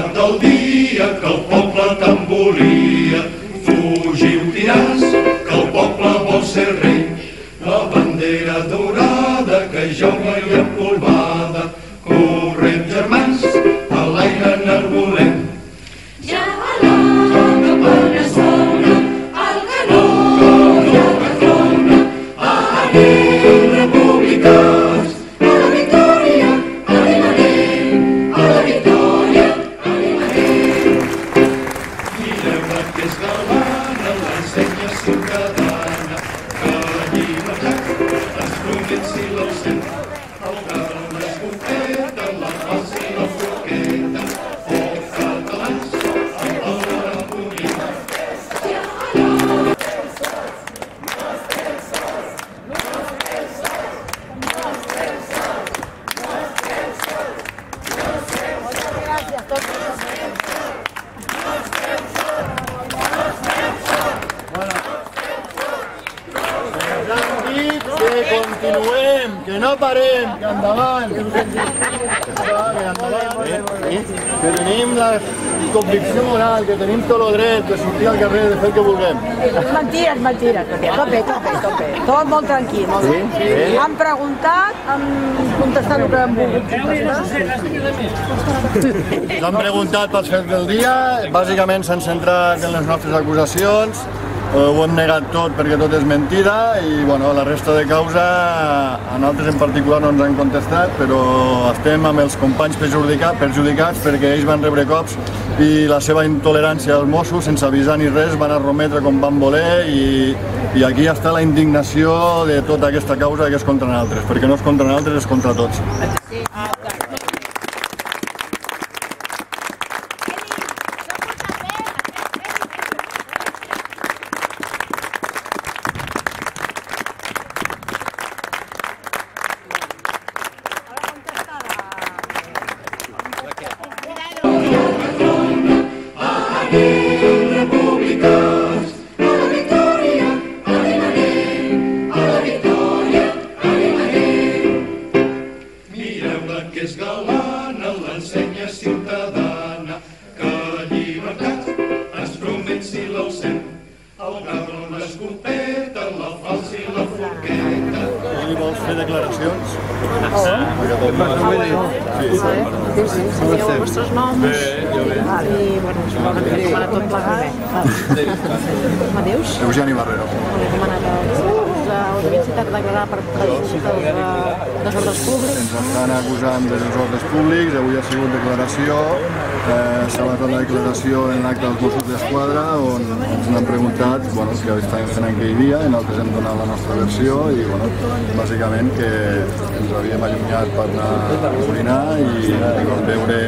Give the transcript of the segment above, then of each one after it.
l'abat del dia que el poble tant volia. Fugiu, tiràs, que el poble vol ser rei. La bandera dorada que jo m'hi empolvada. Calma, não Senhor, sem açúcar. No parem, que endavant. Que endavant, eh? que tenim la convicció moral, que tenim tot el dret de sortir al carrer de fer el que vulguem. És mentira, és mentira. Tope, tope, tope. Tot molt tranquil, molt Sí? Han preguntat, han contestat el que han volgut contestar. Ens han preguntat pels fets del dia, bàsicament s'han centrat en les nostres acusacions, eh, ho hem negat tot perquè tot és mentida i bueno, la resta de causa a nosaltres en particular no ens han contestat però estem amb els companys perjudica- perjudicats perquè ells van rebre cops i la seva intolerància als Mossos sense avisar ni res van arrometre com van voler i, i aquí està la indignació de tota aquesta causa que és contra nosaltres perquè no és contra nosaltres, és contra tots. ensenya ciutadana que la llibertat es promet si la usem. El cabron, l'escopeta, la falsa i la forqueta. Ell vol fer declaracions? Sí. Ah, sí, sí, sí. Dieu vostres noms. Bé, jo bé. I, bueno, suposo que per tot plegat. Amadeus. Eugeni Barrero. He demanat el us havien citat a declarar per presumptes de desordres públics. Ens estan acusant de desordres públics, avui ha sigut declaració, eh, s'ha basat la declaració en l'acte dels Mossos d'Esquadra on ens han preguntat bueno, què estàvem fent aquell dia i nosaltres hem donat la nostra versió i bueno, bàsicament que ens havíem allunyat per anar a orinar i, i vam veure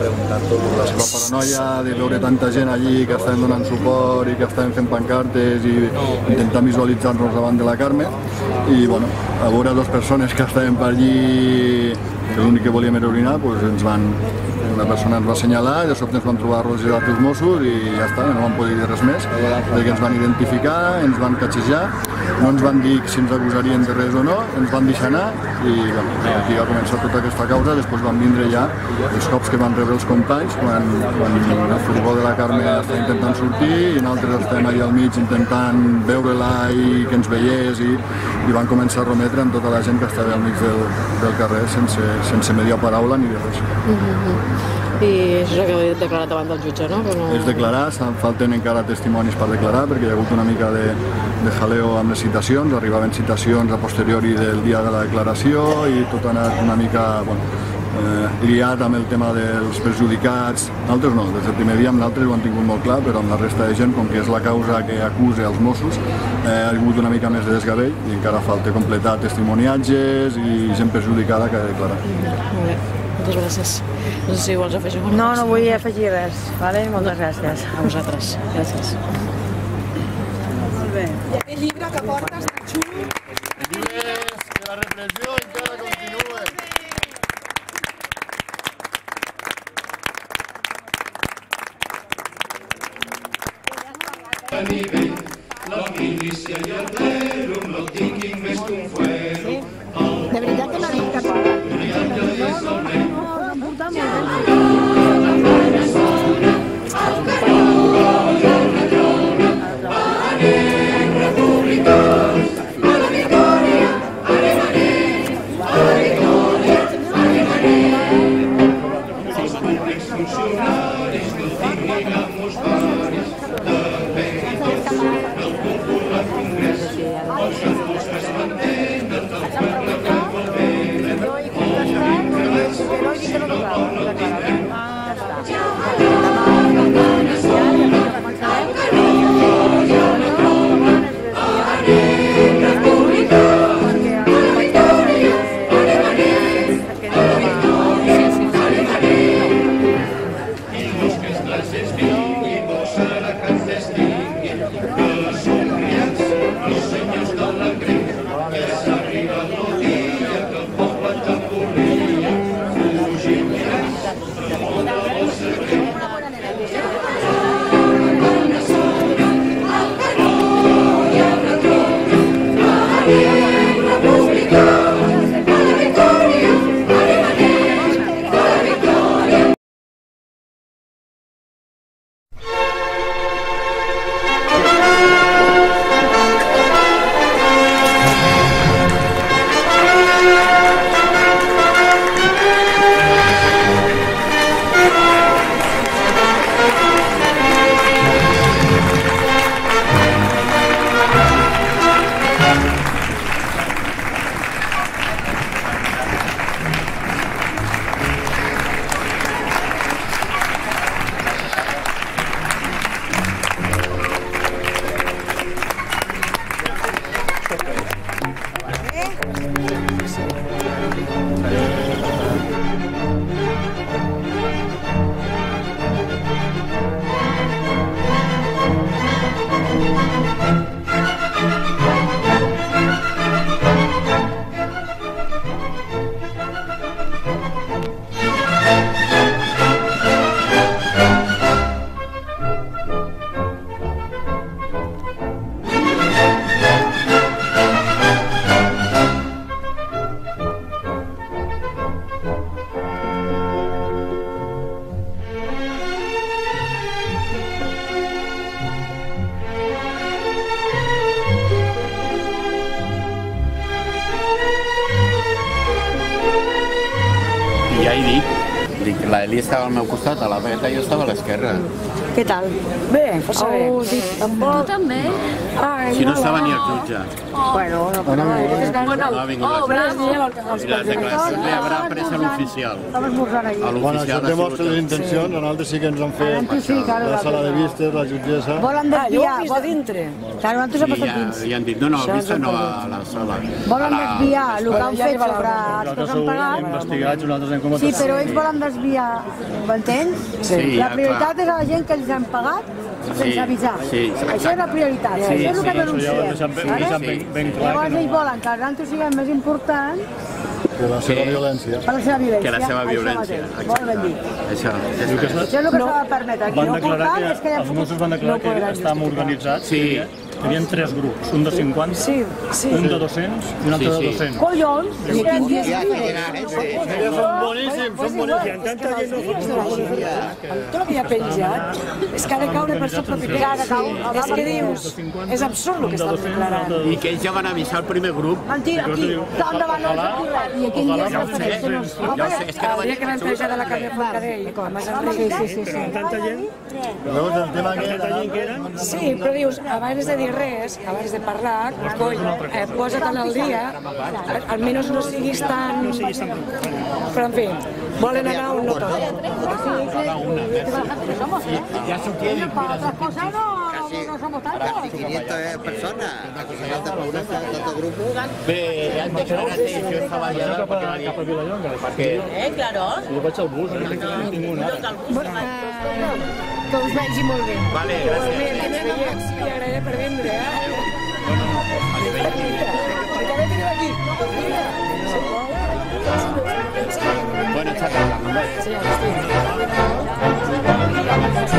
la seva paranoia de veure tanta gent allí que estaven donant suport i que estaven fent pancartes i intentant visualitzar-nos davant de la y bueno, a veure dues persones que estaven per allí que l'únic que volíem era orinar, doncs ens van, una persona ens va assenyalar de sobte ens van trobar rodejats dels Mossos i ja està, no vam poder dir res més, perquè ens van identificar, ens van catxejar, no ens van dir si ens acusarien de res o no, ens van deixar anar i bueno, aquí va començar tota aquesta causa, després van vindre ja els cops que van rebre els companys quan, quan el furgó de la Carme està intentant sortir i nosaltres estem allà al mig intentant veure-la i que ens veiés i, i van començar a rometre amb tota la gent que estava al mig del, del carrer sense, sense mediar paraula ni de res. I això que heu declarat davant del jutge, no? Que no... És declarar, falten encara testimonis per declarar perquè hi ha hagut una mica de, de jaleo amb les citacions, arribaven citacions a posteriori del dia de la declaració i tot ha anat una mica bueno, eh, liat amb el tema dels perjudicats. Nosaltres no, des del primer dia amb nosaltres ho han tingut molt clar, però amb la resta de gent, com que és la causa que acusa els Mossos, eh, ha hagut una mica més de desgavell i encara falta completar testimoniatges i gent perjudicada que ha de declarar. Molt bé, moltes gràcies. No sé si vols afegir alguna No, cosa. no vull afegir res, vale? Moltes gràcies. A vosaltres. Gràcies. El llibre que portes tan xulo. Llibres que la repressió encara continua. camí vell, la milícia i el L'Eli estava al meu costat, a la dreta, i jo estava a l'esquerra. Què tal? Bé, força bé. Oh, sí, Tu tampoc. també? Ai, Si no estava ni el jutge. Bueno, no res. Bueno, No ha vingut oh, bravo. I les declaracions li haurà pres a l'oficial. Bueno, això ha demostra les intencions, nosaltres sí que ens han fet sí, claro, la sala de vistes, la jutgessa... Volen Ah, desviar... vist de dintre. Claro, nosaltres hem I passat dins. ja han dit, no, no, vista no a la sala. Volen desviar el que han fet sobre els que s'han pagat. investigats, nosaltres hem Sí, però ells volen desviar, m'entens? Sí, la prioritat és a la gent que els han pagat sense avisar. sí, Això és la prioritat, Sí, això és el sí, que això denunciem. deixem ben- ben clar Llavors que no- ells volen que els altres siguin més importants Que la seva Sí. violència. per la seva violència. Que la seva Això violència. mateix, Molt ben dit. Això, és Això és el que s'ha de permetre. Aquí Van no declarar que, és que ja els Mossos van declarar que estàvem organitzats. Sí. Que hi havia- Hi tres grups, un de 50, Sí, sí. un de 200 i un altre Sí, sí. de 200. Collons! I quin dia és Són boníssims, són boníssims. Tu l'havia penjat. És que ha de caure per seu propi pes. És que dius, és absurd el que estan declarant. I que ells ja van avisar el primer grup. Mentira, aquí, davant no res. I quin dia? No sé. Ja ho sé, és que no El dia que penjar de la carne Forcadell, a. Sí, sí, sí. Tanta gent, Llavors el tema tanta gent que eren, Sí, però dius, abans de dir res, abans de parlar, coi, eh, posa't al dia, al- almenys no siguis tan... Però, en fi, volen anar on no toquen. Ja sortia i Para otras cosas no, no, no somos tantos. 500 personas, 500 personas, tanto grupo. Bé, han declarat que jo estava allà cap a, cap a Vilallonga. perquè Eh, claro. Jo vaig al bus, no tinc ningú nada. Que us vegi molt bé. Vale, gràcies. Bé, ens veiem, sí, agrairé per vindre, eh? Perquè ve teniu aquí. Bueno, xaca. Sí, ja estic.